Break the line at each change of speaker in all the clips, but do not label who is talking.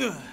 Ugh.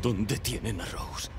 ¿Dónde tienen a Rose?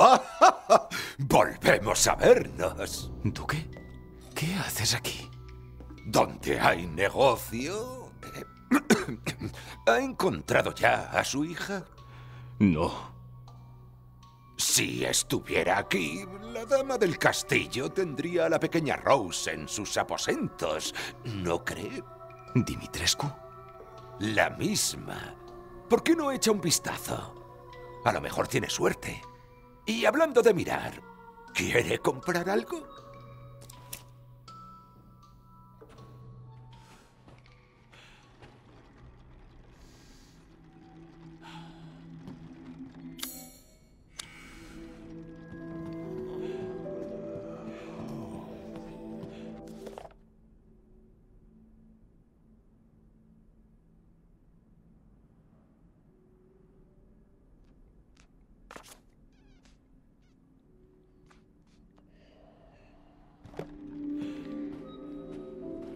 Volvemos a vernos.
¿Duque? ¿Qué haces aquí?
¿Dónde hay negocio? ¿Ha encontrado ya a su hija?
No.
Si estuviera aquí, la dama del castillo tendría a la pequeña Rose en sus aposentos, ¿no cree?
¿Dimitrescu?
La misma. ¿Por qué no echa un vistazo? A lo mejor tiene suerte. Y hablando de mirar, ¿quiere comprar algo?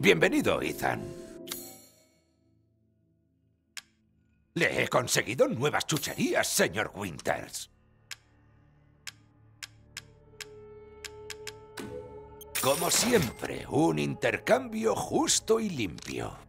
Bienvenido, Ethan. Le he conseguido nuevas chucherías, señor Winters. Como siempre, un intercambio justo y limpio.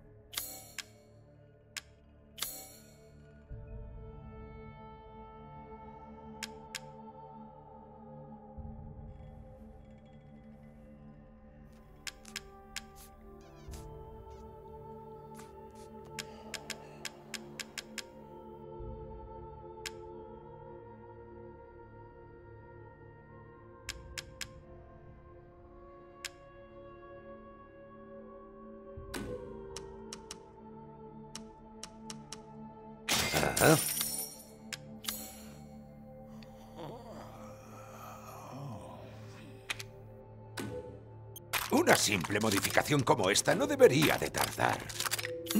Una simple modificación como esta no debería de tardar.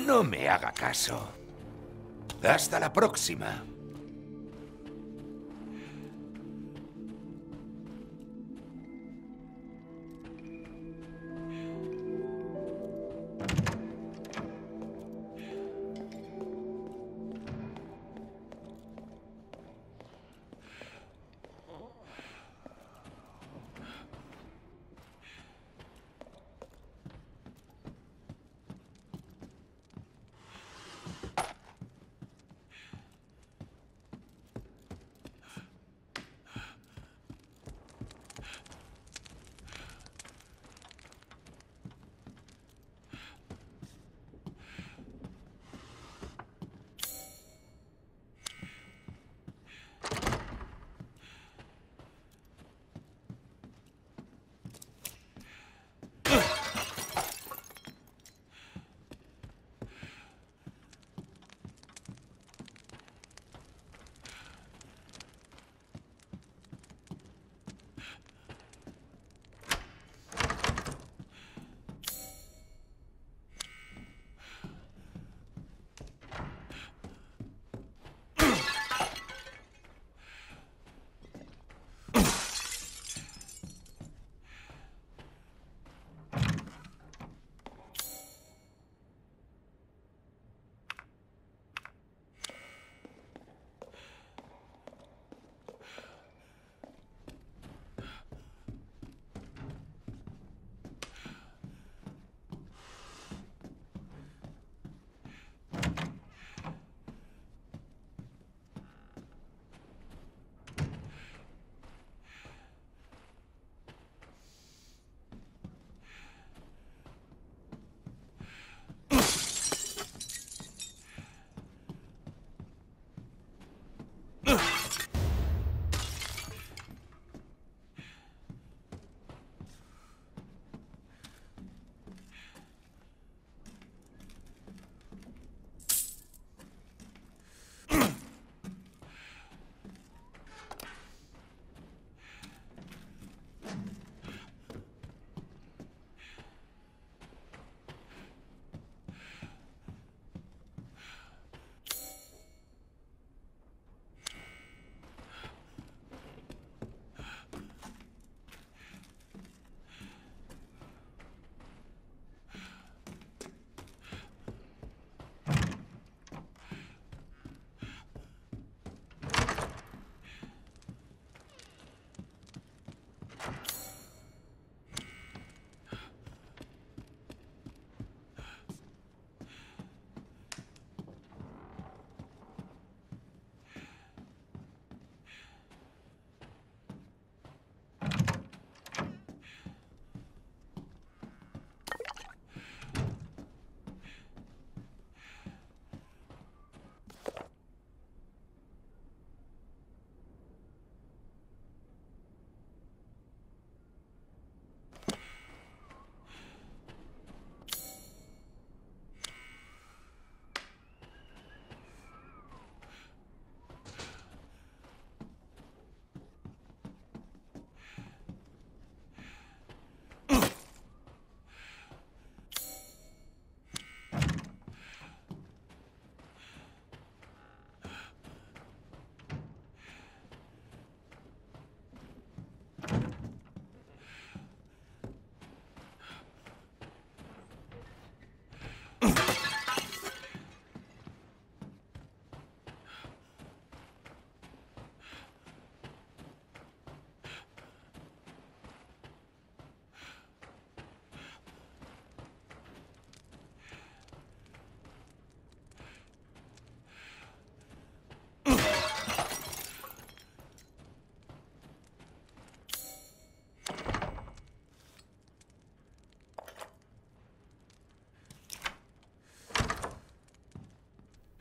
No me haga caso. Hasta la próxima.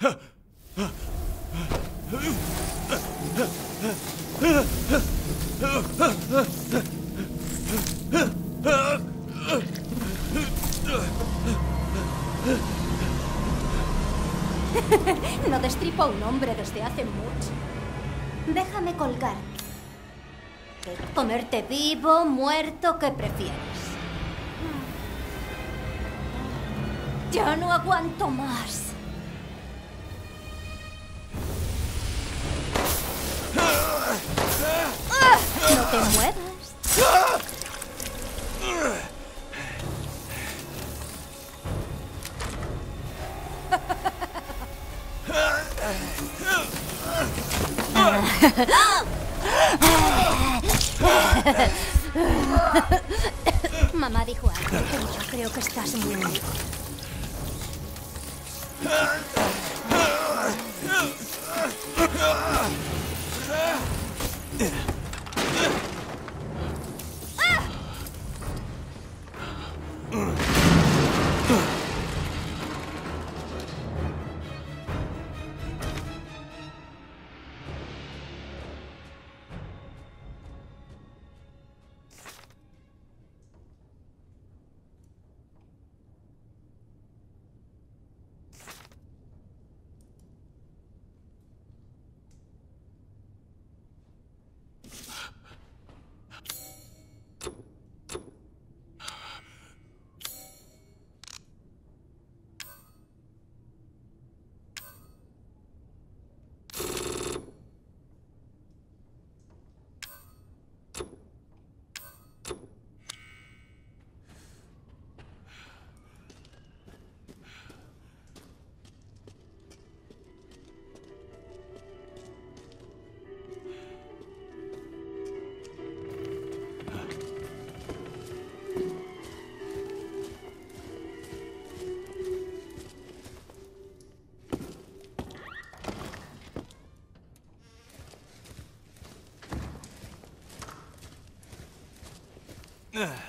No destripo a un hombre desde hace mucho. Déjame colgar. Comerte vivo, muerto, ¿qué prefieres? Ya no aguanto más. What? Ugh.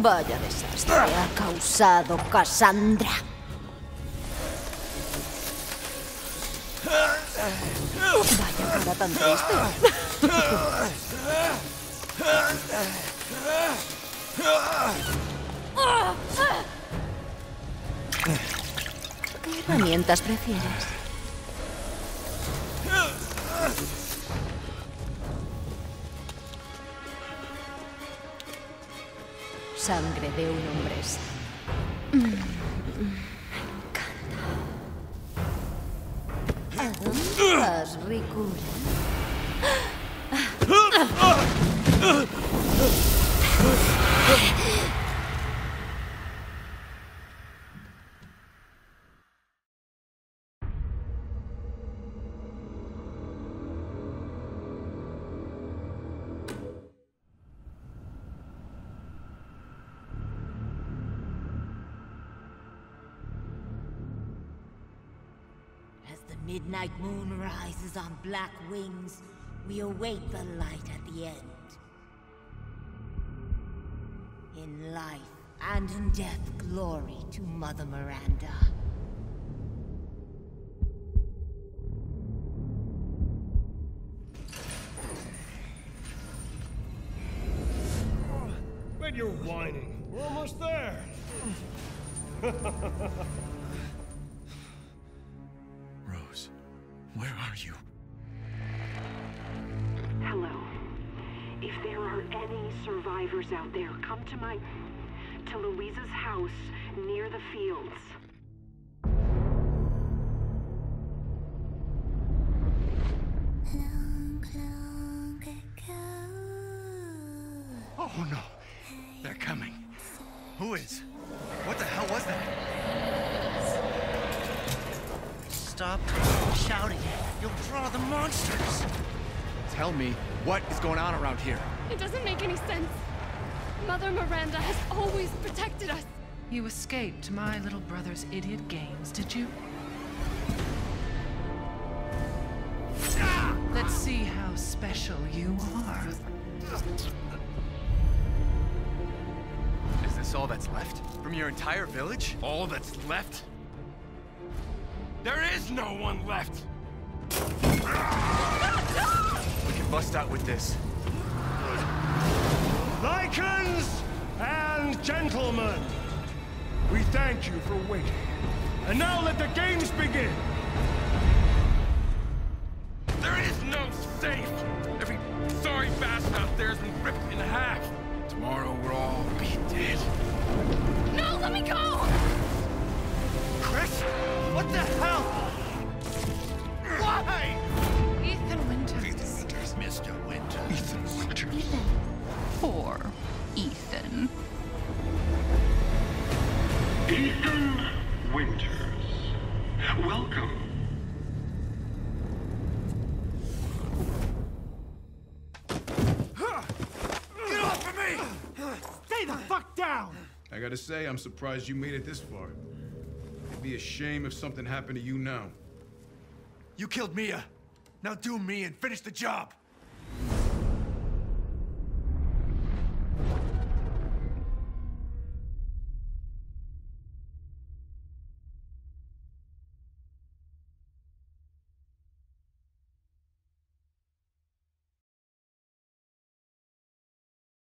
Vaya desastre ha causado Cassandra. Vaya cara tan triste. ¿Qué herramientas prefieres? Sangre de un hombre sano. Mm, Me encanta. ¿A dónde vas, Ricura?
Midnight moon rises on black wings, we await the light at the end. In life and in death, glory to Mother Miranda.
To house near the fields.
Long, long ago,
Oh no. They're coming. Who is? What the hell was that?
Stop shouting. You'll draw the monsters.
Tell me, what is going on around here?
It doesn't make any sense. Mother Miranda has always protected us.
You escaped my little brother's idiot games, did you? Let's see how special you are.
Is this all that's left? From your entire village?
All that's left? There is no one left!
We can bust out with this.
Lycans and gentlemen, we thank you for waiting. And now let the games begin! There is no safe! Every sorry bastard out there has been ripped in half! Tomorrow we'll all be dead.
No, let me go!
Chris? What the hell?
Ethan.
Ethan Winters. Welcome.
Get off of me!
Stay the fuck down!
I gotta say, I'm surprised you made it this far. It'd be a shame if something happened to you now.
You killed Mia. Now do me and finish the job.